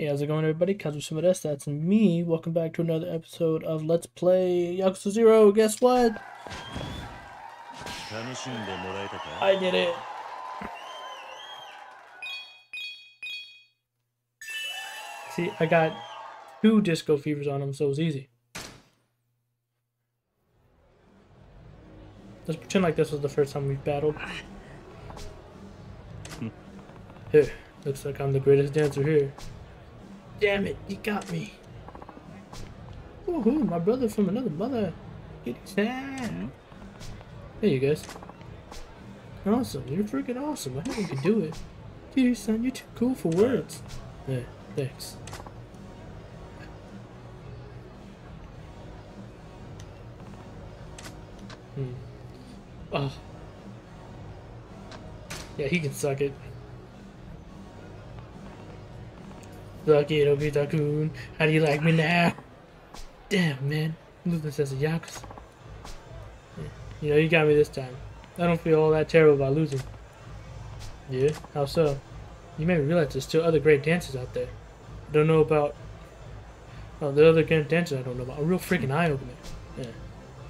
Hey, how's it going, everybody? Kazu S. That's me. Welcome back to another episode of Let's Play Yakuza Zero. Guess what? I did it. See, I got two disco fevers on them, so it was easy. Let's pretend like this was the first time we've battled. Here, looks like I'm the greatest dancer here. Damn it, you got me. Woohoo, my brother from another mother. Get There you guys. Awesome, you're freaking awesome. I think you can do it. Dude, son, you're too cool for words. Yeah, thanks. Hmm. Oh. Yeah, he can suck it. Suck it, Obita-kun. How do you like me now? Damn, man. Losing sense. You know, you got me this time. I don't feel all that terrible about losing. Yeah? How so? You me realize there's still other great dancers out there. I don't know about... Oh, the other great dancers I don't know about. A real freaking eye-opener. Yeah.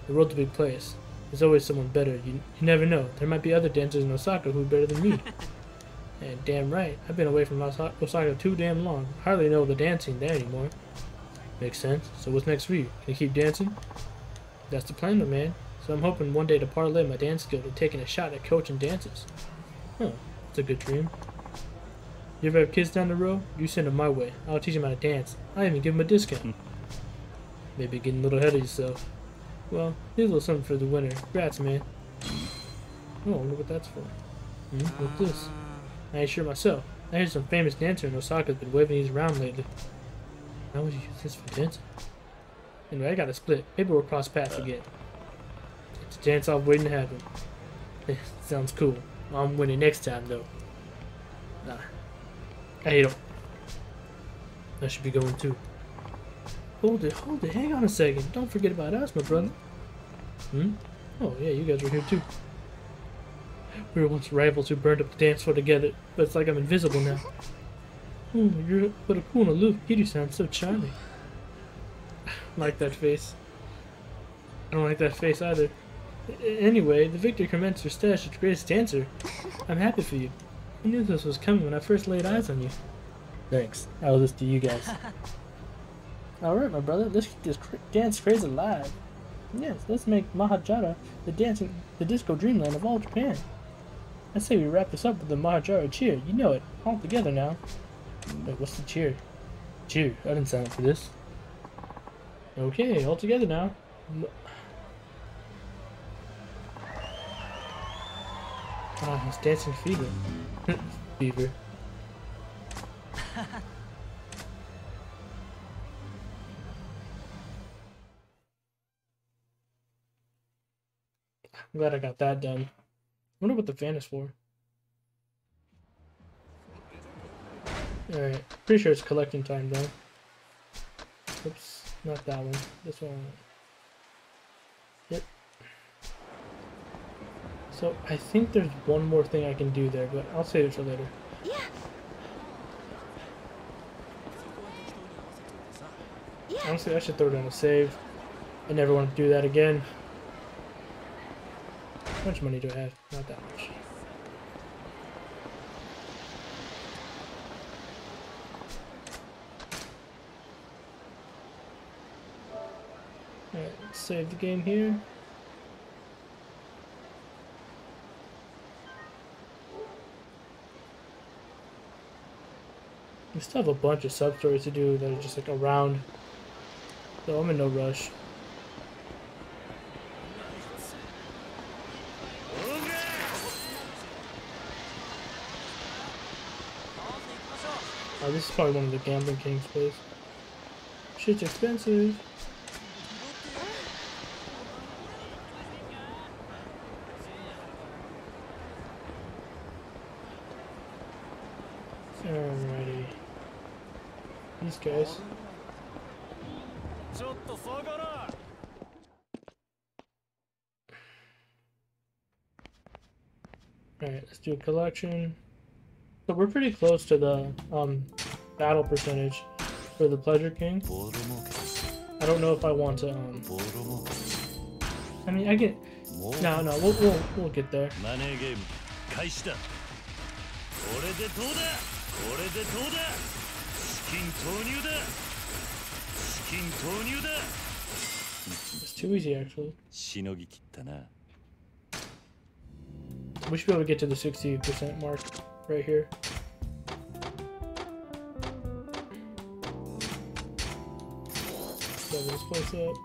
The world's a big place. There's always someone better. You, you never know. There might be other dancers in Osaka who are better than me. and damn right, I've been away from Osaka too damn long. Hardly know the dancing there anymore. Makes sense. So what's next for you? Can you keep dancing? That's the plan, my man. So I'm hoping one day to parlay my dance skill to taking a shot at coaching dances. Huh, that's a good dream. You ever have kids down the road? You send them my way. I'll teach them how to dance. I even give them a discount. Maybe getting a little ahead of yourself. Well, here's a little something for the winner. Congrats, man. Oh, I wonder what that's for. Hmm, what's this? I ain't sure myself. I heard some famous dancer in Osaka's been waving these around lately. How would you use this for dancing? Anyway, I got a split. Maybe we'll cross paths again. It's a dance off waiting to happen. Sounds cool. I'm winning next time, though. Nah. I hate him. I should be going too. Hold it, hold it, hang on a second. Don't forget about us, my brother. Hmm? Oh, yeah, you guys were here too. We were once rivals who burned up the dance floor together, but it's like I'm invisible now. Oh, you're but a cool and aloof. You sound so charming. like that face. I don't like that face either. Anyway, the victor commenced your stash as greatest dancer. I'm happy for you. I knew this was coming when I first laid eyes on you. Thanks. I owe this to you guys. Alright, my brother, let's keep this dance craze alive. Yes, let's make Maharaja the dancing, the disco dreamland of all Japan. I say we wrap this up with the Maharaja cheer. You know it. All together now. Wait, what's the cheer? Cheer. I didn't sign up for this. Okay, all together now. Ah, he's dancing fever. fever. I'm glad I got that done. I wonder what the fan is for. Alright, pretty sure it's collecting time though. Oops, not that one. This one. Yep. So I think there's one more thing I can do there, but I'll save it for later. Yeah. Honestly, I should throw down a save. I never want to do that again. How much money do I have? Eh? Not that much. Alright, save the game here. We still have a bunch of sub-stories to do that are just like around. So I'm in no rush. Oh, this is probably one of the Gambling King's place. Shit's expensive. Alrighty. These guys. Alright, let's do a collection we're pretty close to the um, battle percentage for the Pleasure King. I don't know if I want to. Um, I mean, I get. No, no, we'll we'll, we'll get there. It's too easy, actually. We should be able to get to the 60% mark right here. Level this place up.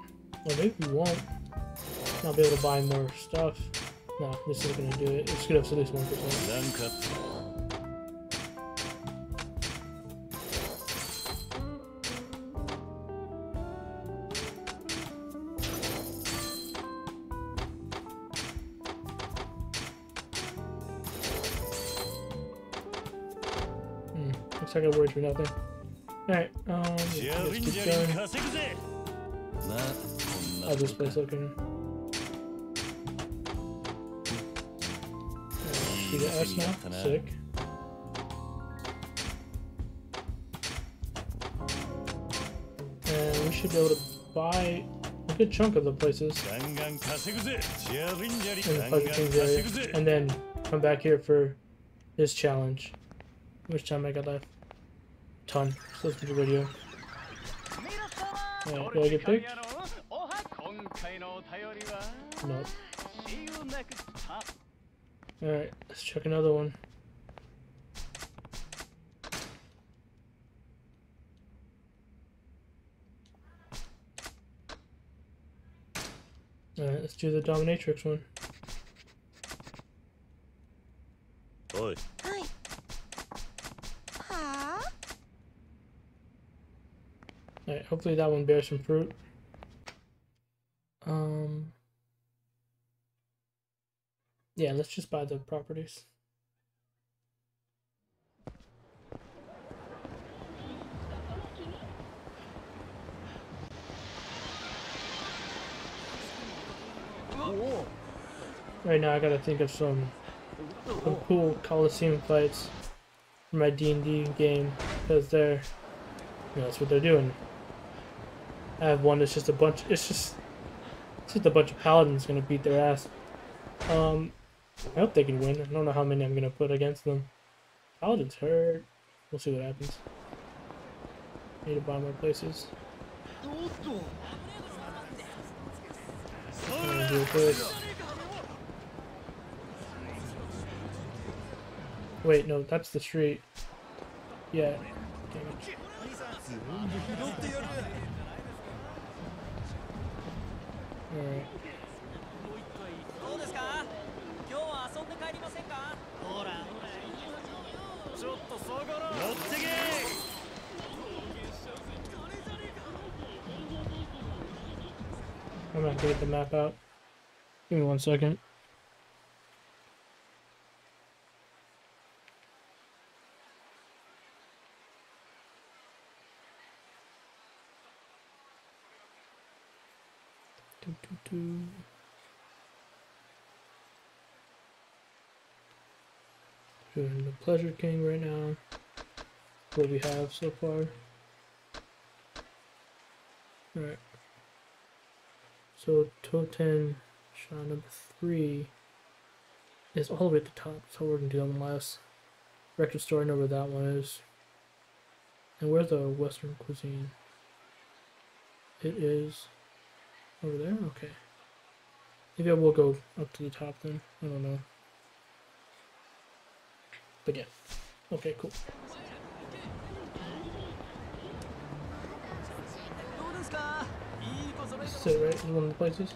Well, maybe we won't. Not be able to buy more stuff. No, this isn't gonna do it. It's gonna have to lose 1%. punishment out. Alright, um, let's keep going. How's this place looking? See the S now? Sick. And we should be able to buy a good chunk of the places. And the And then come back here for this challenge. Which time I got left? ton. So listen to the radio. Yeah, do I get picked? No. Alright, let's check another one. Alright, let's do the dominatrix one. Oi. Hopefully that one bears some fruit. Um Yeah, let's just buy the properties. Right now I gotta think of some, some cool Coliseum fights for my D&D game because they're you know, that's what they're doing. I have one that's just a bunch. It's just, it's just a bunch of paladins gonna beat their ass. Um, I hope they can win. I don't know how many I'm gonna put against them. Paladins hurt. We'll see what happens. Need to buy more places. Wait, no, that's the street. Yeah. どうですか今日は遊んで帰りませんかほらほらちょっと下がらん乗ってけ I'm not gonna get the map out. Give me one second. Hmm. Doing the Pleasure King right now. What we have so far. Alright. So Toten shot number three is all the way at the top, so we're gonna do that one last. Rector story, I know where that one is. And where's the Western cuisine? It is over there? Okay. Maybe I will go up to the top then. I don't know. But yeah. Okay, cool. So right is one of the places.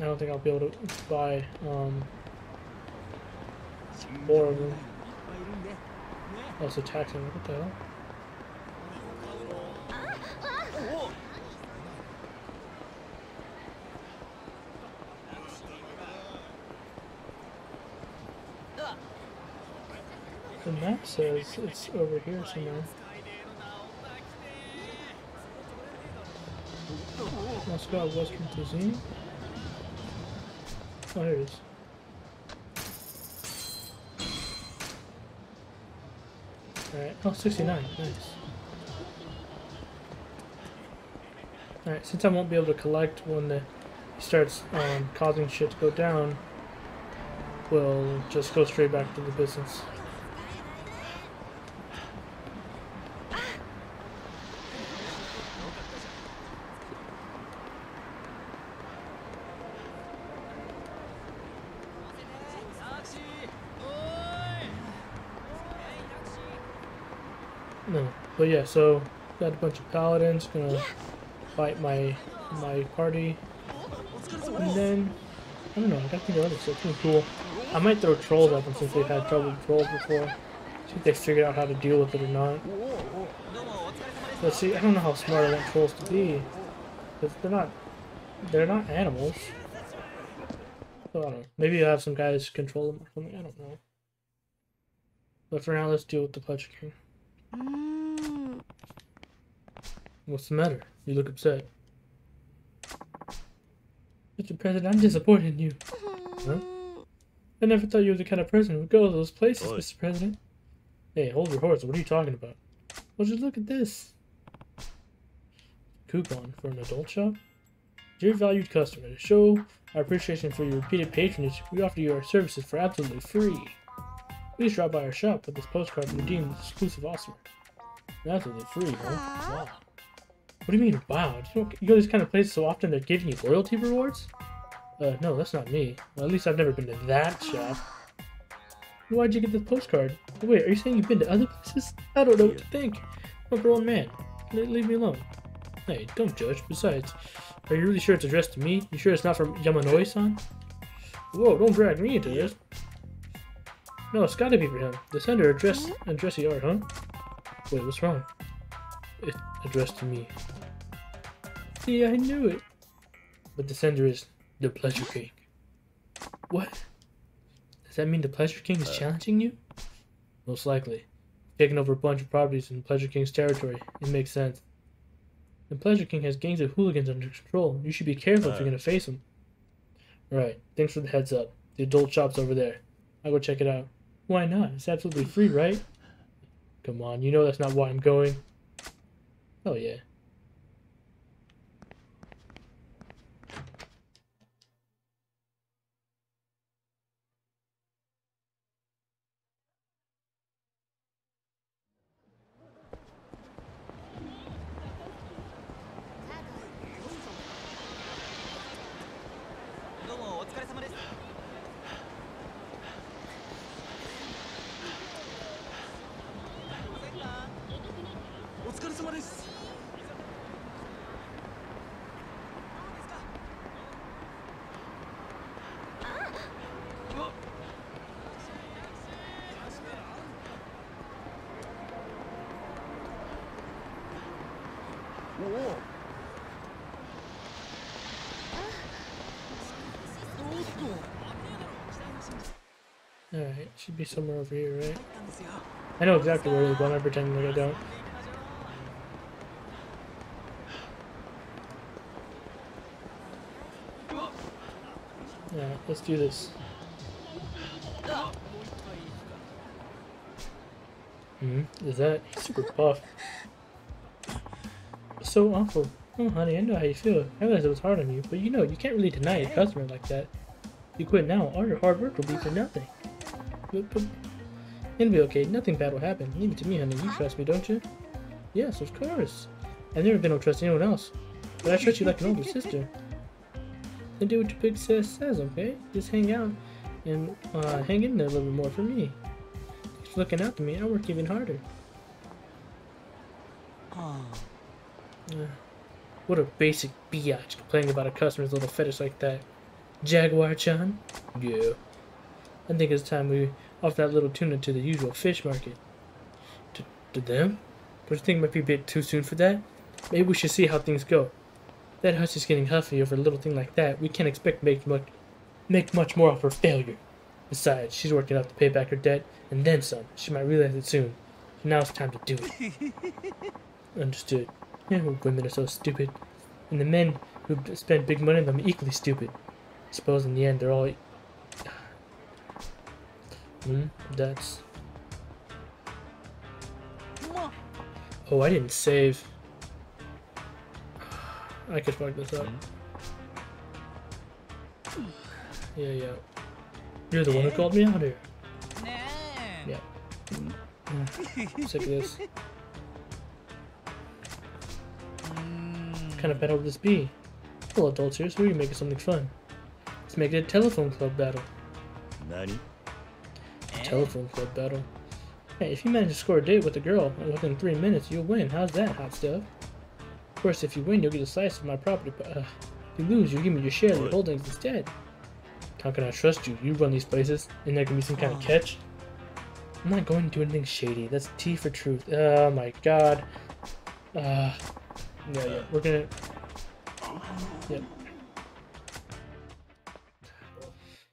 I don't think I'll be able to buy um, more of them. Oh, also taxing, what the hell? Map says it's over here somewhere. Moscow Western Cuisine. Oh, here it is. Alright, oh, 69, nice. Alright, since I won't be able to collect when the, he starts um, causing shit to go down, we'll just go straight back to the business. No, but yeah, so got a bunch of paladins gonna fight my my party, and then I don't know. I got the other stuff. Pretty cool. I might throw trolls at them since they've had trouble with trolls before. See if they figured out how to deal with it or not. Let's see. I don't know how smart I want trolls to be, because they're not they're not animals. So I don't know. Maybe I have some guys control them or something. I don't know. But for now, let's deal with the Pleasure King. Mm. What's the matter? You look upset. Mr. President, I'm disappointed in you. Huh? I never thought you were the kind of person who would go to those places, Oi. Mr. President. Hey, hold your horse. What are you talking about? Well, just look at this. Coupon for an adult shop? Dear valued customer, to show our appreciation for your repeated patronage, we offer you our services for absolutely free. Please drop by our shop with this postcard to redeem this exclusive offer. Absolutely free, huh? Wow. What do you mean, wow? You, go to these kind of places so often they're giving you loyalty rewards? Uh, no, that's not me. Well, at least I've never been to that shop. Why'd you get this postcard? Wait, are you saying you've been to other places? I don't know what to think. I'm a grown man. Le- leave me alone. Hey, don't judge. Besides, are you really sure it's addressed to me? You sure it's not from Yamanoi-san? Whoa, don't drag me into this. No, it's gotta be for him. The sender address address the art, huh? Wait, what's wrong? It's addressed to me. See, I knew it. But the sender is the Pleasure King. What? Does that mean the Pleasure King is uh, challenging you? Most likely. Taking over a bunch of properties in Pleasure King's territory. It makes sense. The Pleasure King has gangs of hooligans under control. You should be careful if you're gonna uh. face him. Right. Thanks for the heads up. The adult shop's over there. I'll go check it out. Why not? It's absolutely free, right? Come on, you know that's not why I'm going. Oh yeah. Alright, should be somewhere over here, right? I know exactly where they're going, I'm pretending like I don't. Yeah, let's do this. Hmm, is that super buff? So awful. Oh, honey, I know how you feel. I realize it was hard on you, but you know, you can't really deny a customer like that. You quit now, all your hard work will be for nothing. It'll be okay. Nothing bad will happen. Leave it to me, honey. You trust me, don't you? Yes, of course. I've never been able to trust anyone else, but I trust you like an older sister. Then do what your big sis says, okay? Just hang out and uh, hang in there a little bit more for me. Keep looking out to me. I work even harder. Uh, what a basic biatch complaining about a customer's little fetish like that. Jaguar-chan? Yeah. I think it's time we off that little tuna to the usual fish market. To, to them? Don't you think it might be a bit too soon for that? Maybe we should see how things go. That hush is getting huffy over a little thing like that. We can't expect to make much, make much more of her failure. Besides, she's working out to pay back her debt, and then some. She might realize it soon. So now it's time to do it. Understood. Yeah, women are so stupid. And the men who spend big money on them are equally stupid. I suppose in the end they're all Hmm, that's. Oh, I didn't save. I could fuck this up. Yeah, yeah. You're the one who called me out here. ねえ Yeah. Mm. Sick of this. What kind of battle would this be? Well, adults here, so we can make it something fun. Let's make it a telephone club battle. 何 Telephone club battle. Hey, if you manage to score a date with a girl within three minutes, you'll win. How's that, hot stuff? Of course, if you win, you'll get a slice of my property, but uh, if you lose, you'll give me your share of the holdings instead. How can I trust you? You run these places. Isn't there gonna be some kind of catch? I'm not going to do anything shady. That's T for truth. Oh my god. Uh, yeah, yeah. We're gonna. Yep.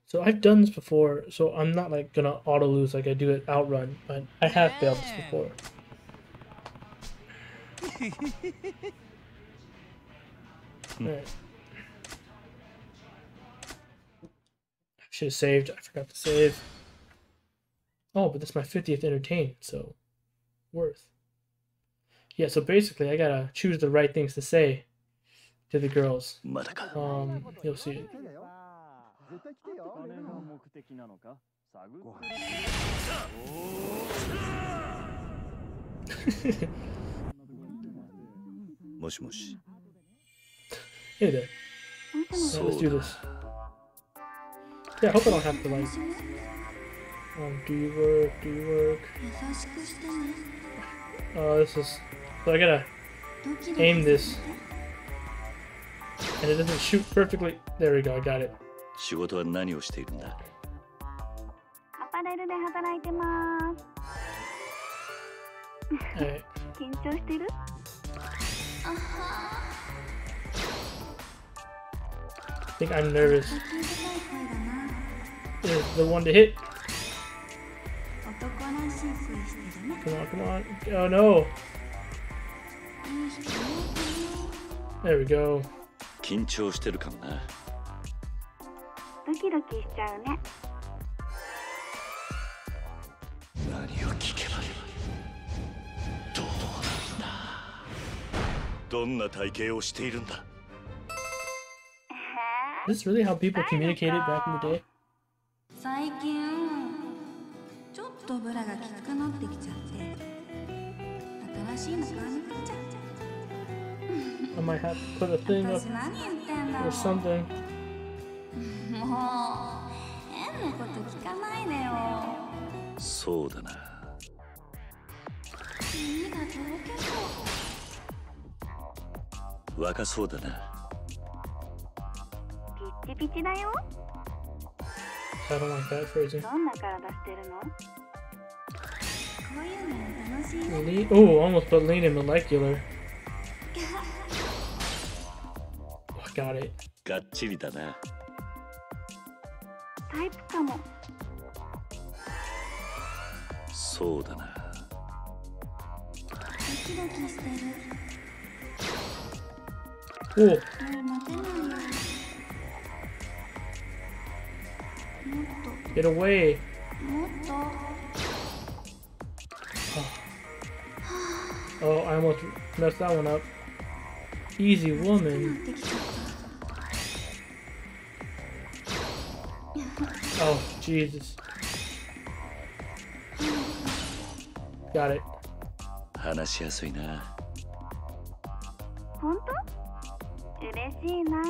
So I've done this before, so I'm not like gonna auto lose like I do it Outrun, but I have failed this before. i Should have saved. I forgot to save. Oh, but that's my 50th entertain, so worth. Yeah, so basically I gotta choose the right things to say to the girls. Um, you'll see it. 金が目的なのか探ってもしもし Hey there. Yeah, そ let's う do だ this. Yeah, I hope I don't have to like. Um, do you work? Do you work? 優しくしてね Oh, this is. So I gotta ドキドキ aim さ this, せて and it doesn't shoot perfectly. There we go. I got it. 仕事は何をしているんだアパレルで働いてます。緊張してるあは I think I'm nervous. Is the one to hit? Come on, come on. Oh no. There we go. 緊張してるかもなドキドキしちゃうね。何を聞けばどうなんだどんな体型をしているんだ Is this really how people communicated back in the day? 最近ちょっとブラがきつくなってきちゃって新しいの買いに行っちゃ I might have to put a thing up or ろ something. うもう変なこと聞かないでよ。そうだな。耳がとろけそう若そうだな。ピッチピチだよ。I don't like that phrasing. どんな体してるの？こういうのも楽しい。ね Lean, oh, almost put lean in molecular. Oh, I got it. がっちりだなタイプかもそうだなドキドキしてる Oh, もう待てないよもっ get away. ともっと Oh, I almost messed that one up. Easy な woman. Oh, Jesus. Got it. 話しやすいな。た本当？嬉しいな。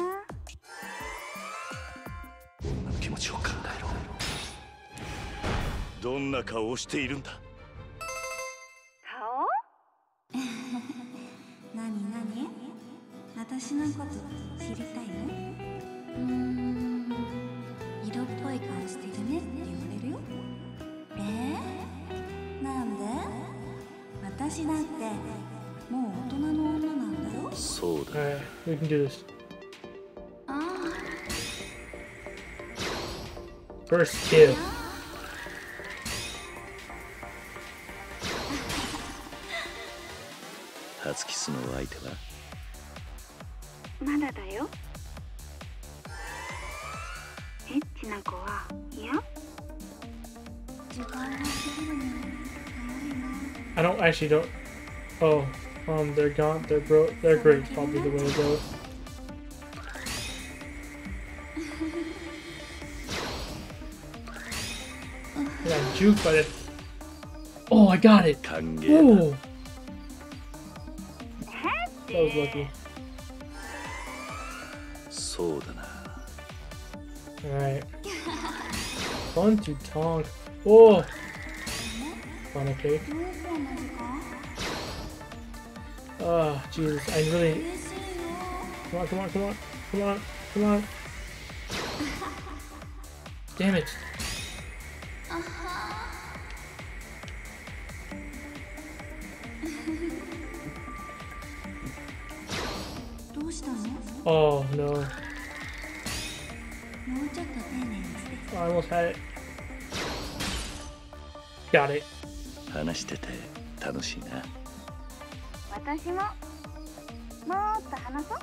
女の気持ちを考えろ。どんな顔をしているんだ？顔？何何？私のこと知りたいの？Alright, we can do this. あ First kill. 初キスの相手はあまだだよエッチな子は嫌時間が過ぎるの早いな I don't actually don't. Oh, Um, they're gaunt, they're bro- they're great, probably the way to go. Yeah, juke but it. Oh, I got it! Ooh! That was lucky. Alright. Fun to talk? Oh! Fun cake. どうしたんですか Oh, Jesus. I really. 嬉しいよ Come on, come on, come on. Come on, come on. Damn it. あはどうしたのも Oh, no. うちょっと丁寧にして I almost had it. Got it. 話してて楽しいな 私ももっと話そう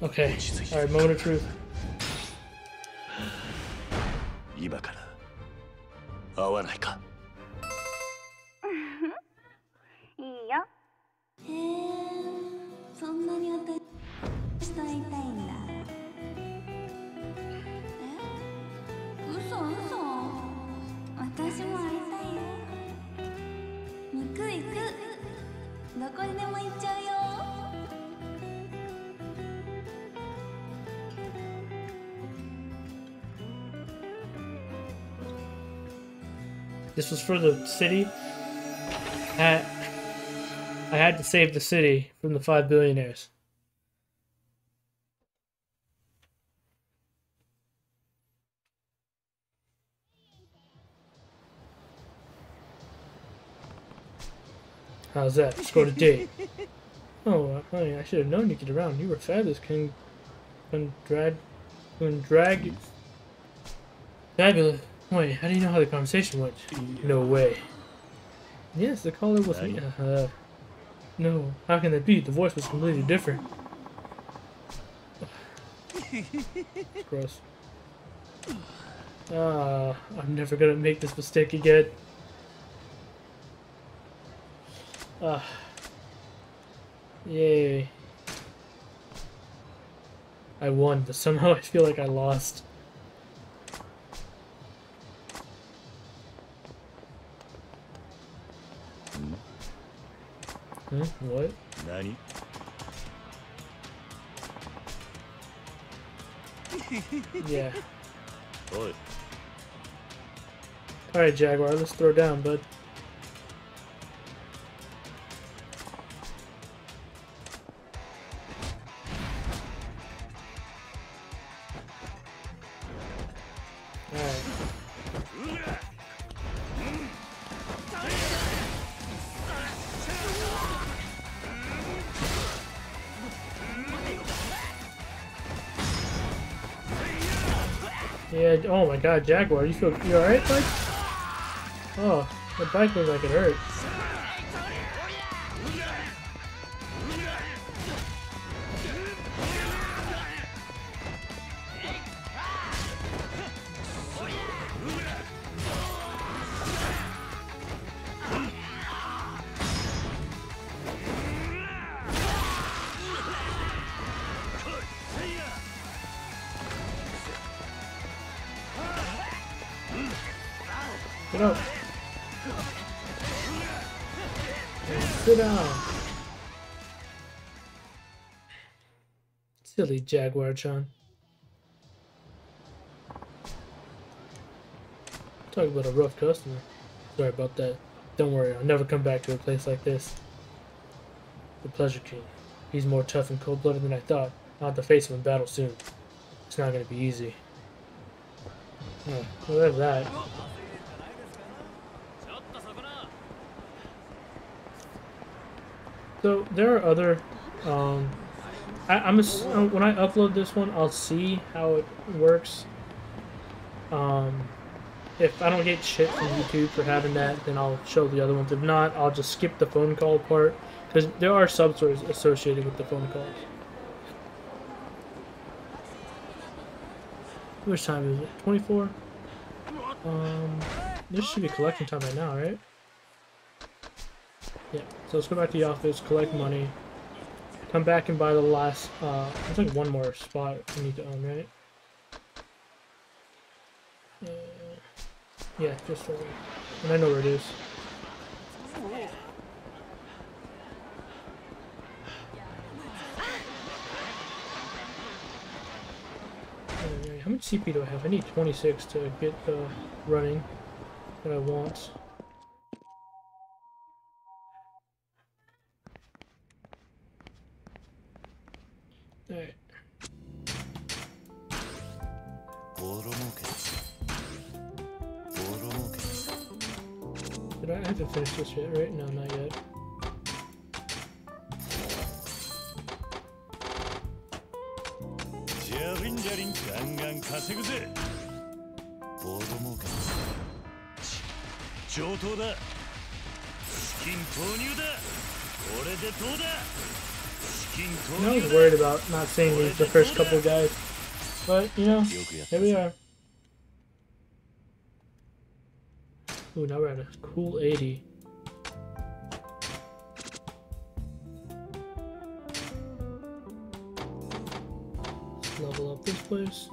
Okay. Alright, moment of truth. 今から会わないか This was for the city. I, I had to save the city from the five billionaires. How's that? Scored a date. Oh, uh, honey, I should have known you'd get around. You were fabulous. Can, can drag, can drag. Fabulous. Wait, how do you know how the conversation went? No way. Yes, the caller was me. Uh, no, how can that be? The voice was completely different. Gross. Ah, I'm never gonna make this mistake again. Ah. Yay. I won, but somehow I feel like I lost. Hmm? What? Nani? yeah. What? Alright, Jaguar, let's throw down, bud. Yeah, oh my god, Jaguar, you feel you alright, bud? Oh, the bike looks like it hurt. Silly Jaguar John. Talk about a rough customer. Sorry about that. Don't worry, I'll never come back to a place like this. The Pleasure King. He's more tough and cold-blooded than I thought. I'll have to face him in battle soon. It's not gonna be easy. Oh, well, there's that. So there are other um, I, I'm ass- uh, when I upload this one, I'll see how it works. Um, if I don't get shit from YouTube for having that, then I'll show the other ones. If not, I'll just skip the phone call part because there are substories associated with the phone calls. Which time is it? 24? Um, this should be collection time right now, right? Yeah, so let's go back to the office, collect money, come back and buy the last, uh, there's like one more spot we need to own, right? Uh, yeah, just over. And I know where it is. How much CP do I have? I need 26 to get the running that I want. Did I haven't finished this yet, right? No, not yet. Jaring, I was worried about not seeing these the first couple guys. But, you know, here we are. Ooh, now we're at a cool 80. Level up this place.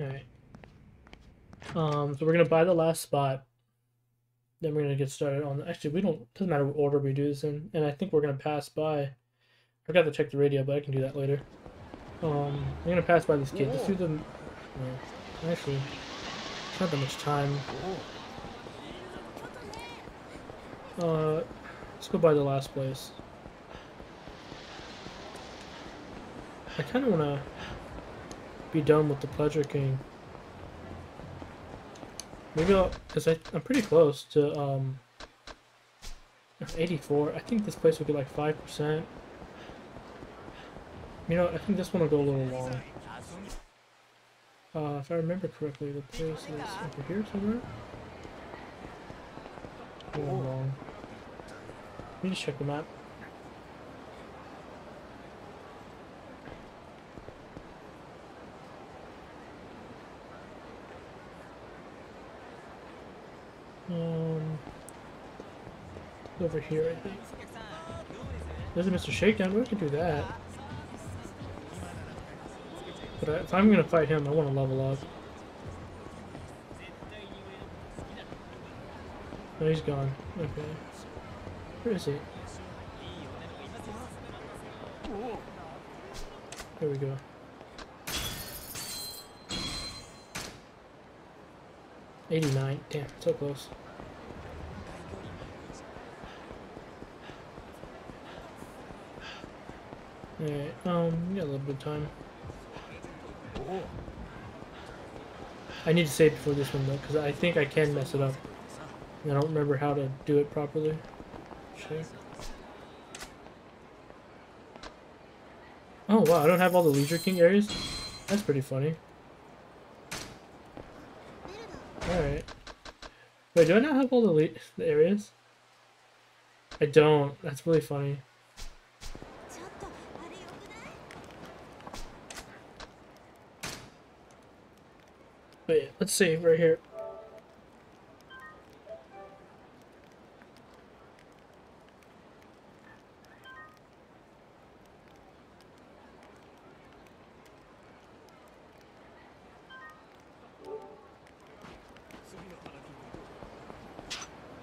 Alright. Um, so we're gonna buy the last spot. Then we're gonna get started on. Actually, we don't. Doesn't matter what order we do this in. And I think we're gonna pass by. I forgot to check the radio, but I can do that later. Um, I'm gonna pass by this kid. Let's do the. well, actually, not that much time. Uh, let's go by the last place. I kind of wanna be done with the Pleasure King. Maybe I'll, cause I, I'm pretty close to, um, 84. I think this place will get like 5%. You know, I think this one will go a little long. Uh, if I remember correctly, the place is over here somewhere. Going wrong. Let me just check the map. Um, over here, I think. There's a Mr. Shakedown. We can do that. But I, if I'm gonna fight him, I want to level up. No, he's gone. Okay. Where is it? There we go. Eighty-nine. Damn, so close. Alright, um, got a little bit of time. I need to save before this one though, because I think I can mess it up. I don't remember how to do it properly. Sure. Oh wow, I don't have all the Leisure King areas? That's pretty funny. Alright. Wait, do I not have all the, the areas? I don't. That's really funny. Let's see right here.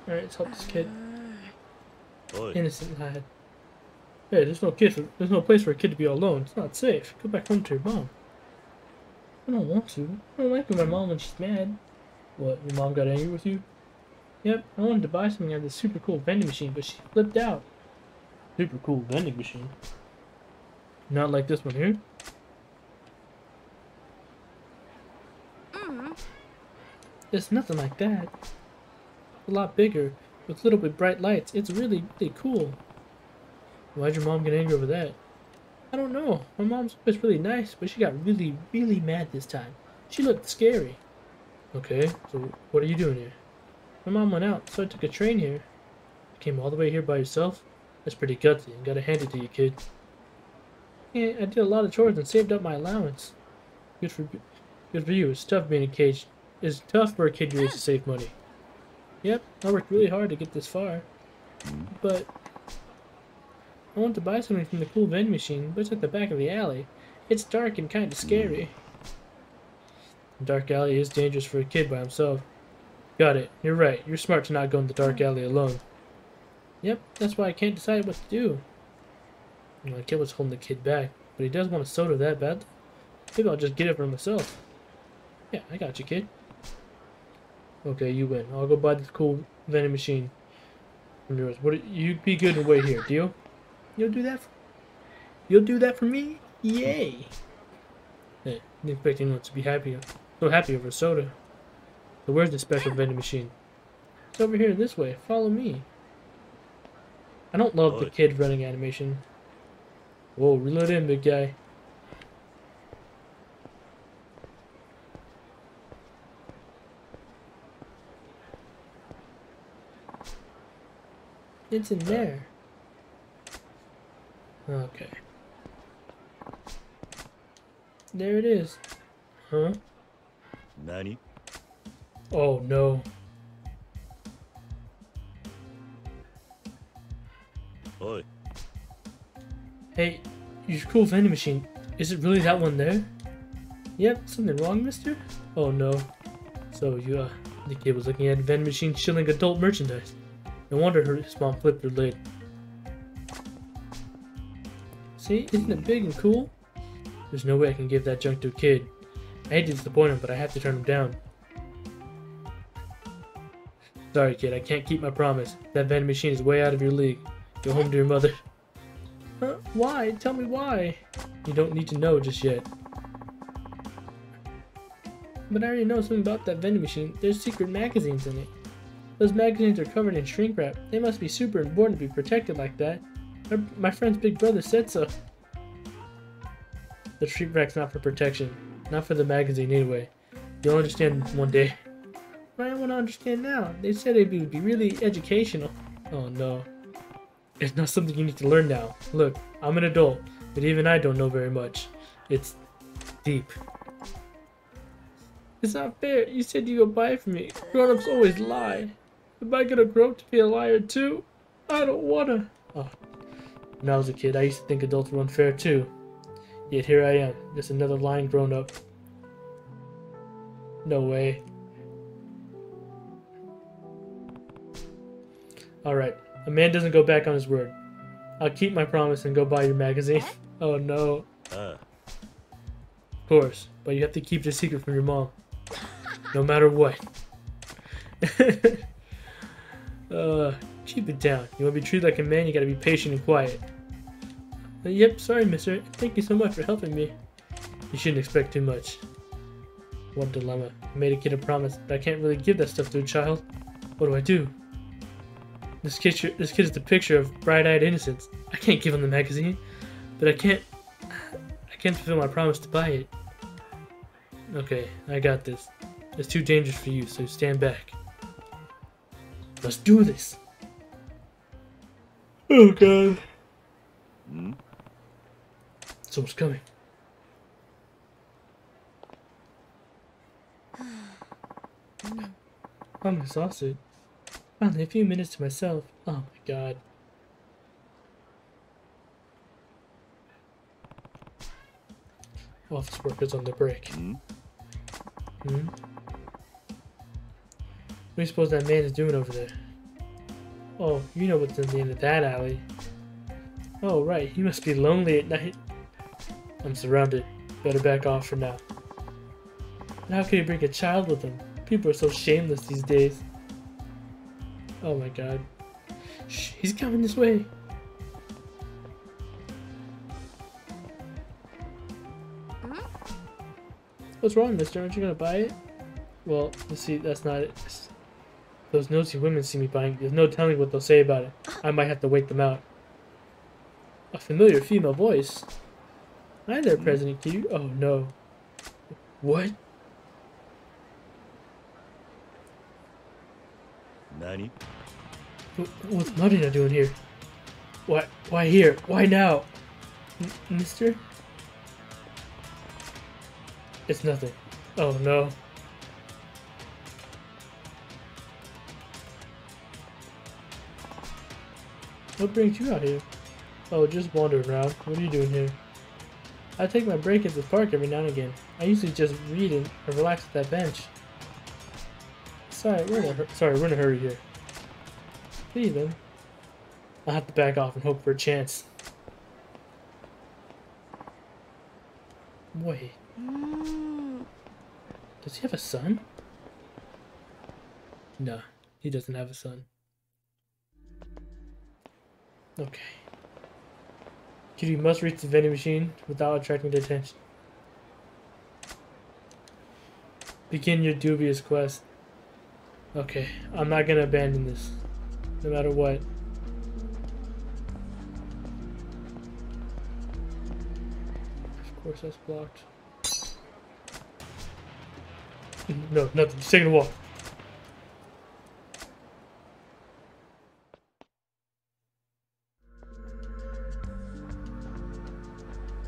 Alright, let's help this kid. おい Innocent lad. Hey, there's no kid for, there's no place for a kid to be all alone. It's not safe. Go back home to your mom. I don't want to. I don't like when my mom when she's mad. What, your mom got angry with you? Yep, I wanted to buy something at this super cool vending machine, but she flipped out. Super cool vending machine. Not like this one here. Mm-hmm. It's nothing like that. A lot bigger, with little bit bright lights. It's really, really cool. Why'd your mom get angry over that? I don't know. My mom's always really nice, but she got really, really mad this time. She looked scary. Okay, so what are you doing here? My mom went out, so I took a train here. You came all the way here by yourself? That's pretty gutsy, and gotta hand it to you, kid. Yeah, I did a lot of chores and saved up my allowance. Good for, good for you. It's tough being a cage. It's tough for a kid your age to save money. Yep, I worked really hard to get this far. But I want to buy something from the cool vending machine, but it's at the back of the alley. It's dark and kind of hmm. scary. dark alley is dangerous for a kid by himself. Got it. You're right. You're smart to not go in the dark alley alone. Yep, that's why I can't decide what to do. You know, the kid was holding the kid back, but he does want a soda that bad. Maybe I'll just get it for myself. Yeah, I got you, kid. Okay, you win. I'll go buy this cool vending machine from yours. What? You be good and wait here. Deal? You'll do that. For, you'll do that for me? Yay! Hey, I'm expecting anyone to be happy, so happy over soda. So where's the special vending machine? It's over here this way. Follow me. I don't love the kid running animation. Whoa, reel it in, big guy. It's in there. Okay. There it is. Huh? Nani? Oh no. Oi. Hey, your cool vending machine. Is it really that one there? Yep, something wrong, mister? Oh no. So you, uh, the kid was looking at a vending machine shilling adult merchandise. No wonder her mom flipped her lid. See, isn't it big and cool? There's no way I can give that junk to a kid. I hate to disappoint him, but I have to turn him down. Sorry, kid, I can't keep my promise. That vending machine is way out of your league. Go home to your mother. Huh? Why? Tell me why. You don't need to know just yet. But I already know something about that vending machine. There's secret magazines in it. Those magazines are covered in shrink wrap. They must be super important to be protected like that. My, my friend's big brother said so. The shrink rack's not for protection. Not for the magazine anyway. You'll understand one day. I want to understand now. They said it would be really educational. Oh no. It's not something you need to learn now. Look, I'm an adult, but even I don't know very much. It's deep. It's not fair. You said you would buy it for me. Grown-ups always lie. Am I gonna grow up to be a liar too? I don't wanna. Oh. When I was a kid, I used to think adults were unfair too. Yet here I am, just another lying grown-up. No way. Alright, a man doesn't go back on his word. I'll keep my promise and go buy your magazine. Oh no. あ Of course, but you have to keep the secret from your mom. No matter what. uh, keep it down. You want to be treated like a man, you gotta be patient and quiet. Uh, yep, sorry, mister. Thank you so much for helping me. You shouldn't expect too much. What dilemma. I made a kid a promise, but I can't really give that stuff to a child. What do I do? This kid, this kid is the picture of bright-eyed innocence. I can't give him the magazine, but I can't I can't fulfill my promise to buy it. Okay, I got this. It's too dangerous for you, so stand back. Let's do this. Oh god. ん Someone's coming. I'm exhausted. Finally, a few minutes to myself. Oh my god. Office workers on the break. ん Hmm? What do you suppose that man is doing over there? Oh, you know what's in the end of that alley. Oh, right, you must be lonely at night. I'm surrounded. Better back off for now. And how could he bring a child with him? People are so shameless these days. Oh my god. Shh, he's coming this way. Mm-hmm. What's wrong, mister? Aren't you gonna buy it? Well, see, that's not it. Those nosy women see me buying. There's no telling what they'll say about it. I might have to wait them out. A familiar female voice. Hi there, President Q. Oh no. What? 何 Wh- What's Marina doing here? Why? Why here? Why now? M- Mister? It's nothing. Oh no. What brings you out here? Oh, just wandering around. What are you doing here? I take my break at the park every now and again. I usually just read and relax at that bench. Sorry, we're in a sorry, we're in a hurry here. Please, then. I'll have to back off and hope for a chance. Wait, does he have a son? No, he doesn't have a son. Okay. Kiryu must reach the vending machine without attracting their attention. Begin your dubious quest. Okay, I'm not gonna abandon this, no matter what. Of course, that's blocked. No, nothing. Just taking a walk.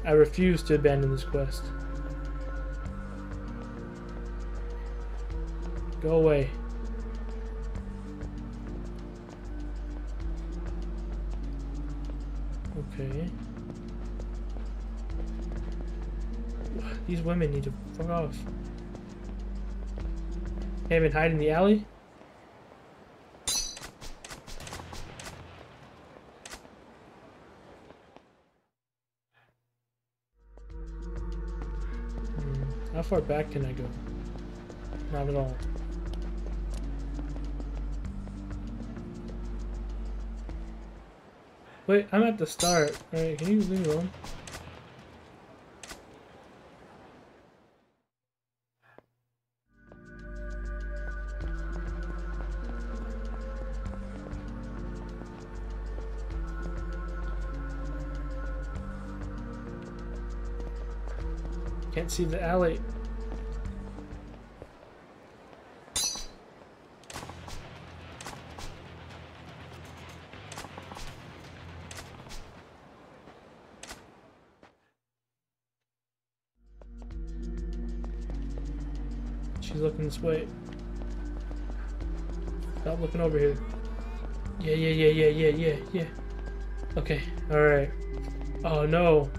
I refuse to abandon this quest. Go away. Okay. These women need to fuck off. Can't even hide in the alley? Far back can I go? Not at all. Wait, I'm at the start. Alright, can you leave me alone? Can't see the alley. This way. Stop looking over here. Yeah, yeah, yeah, yeah, yeah, yeah, yeah. Okay, alright. Oh no.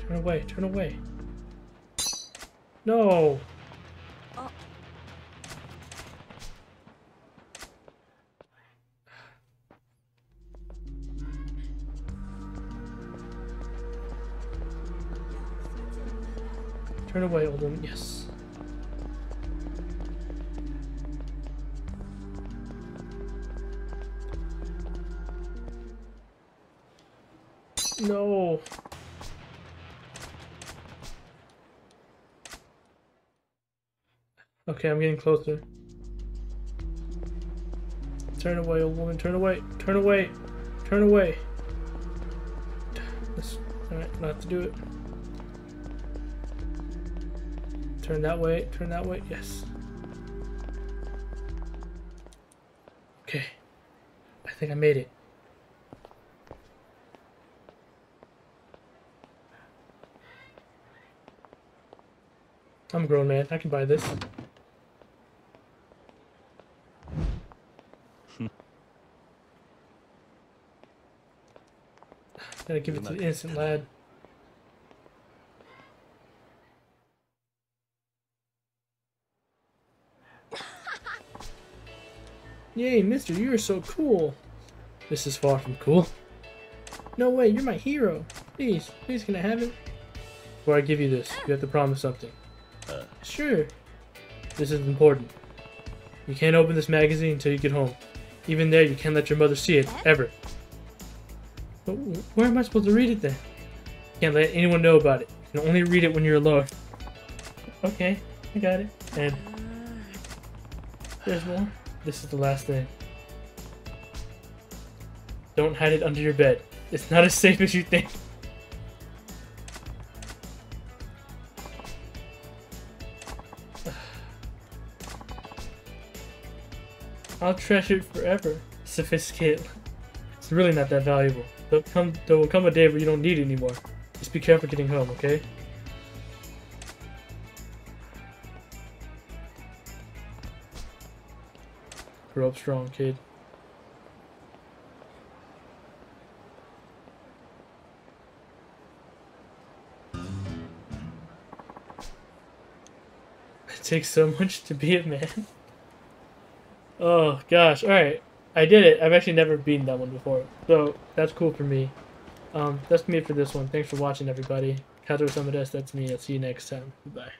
Turn away, turn away. No! Turn away, old woman. Yes. No. Okay, I'm getting closer. Turn away, old woman. Turn away. Turn away. Turn away. Alright, have to do it. Turn that way. Turn that way. Yes. Okay. I think I made it. I'm a grown man. I can buy this. Gotta give it to the innocent lad. Yay, mister, you are so cool. This is far from cool. No way, you're my hero. Please, please can I have it? Before I give you this, you have to promise something. Uh. Sure. This is important. You can't open this magazine until you get home. Even there, you can't let your mother see it, ever. But where am I supposed to read it then? Can't let anyone know about it. You can only read it when you're alone. Okay, I got it. And there's more. This is the last thing. Don't hide it under your bed. It's not as safe as you think. I'll treasure it forever. Sophisticated. It's really not that valuable. There'll come, there will come a day where you don't need it anymore. Just be careful getting home, okay? Grow up strong, kid. It takes so much to be a man. Oh gosh, alright. I did it. I've actually never beaten that one before. So that's cool for me. Um, that's me for this one. Thanks for watching everybody. Kato Samadas, that's me. I'll see you next time. Goodbye.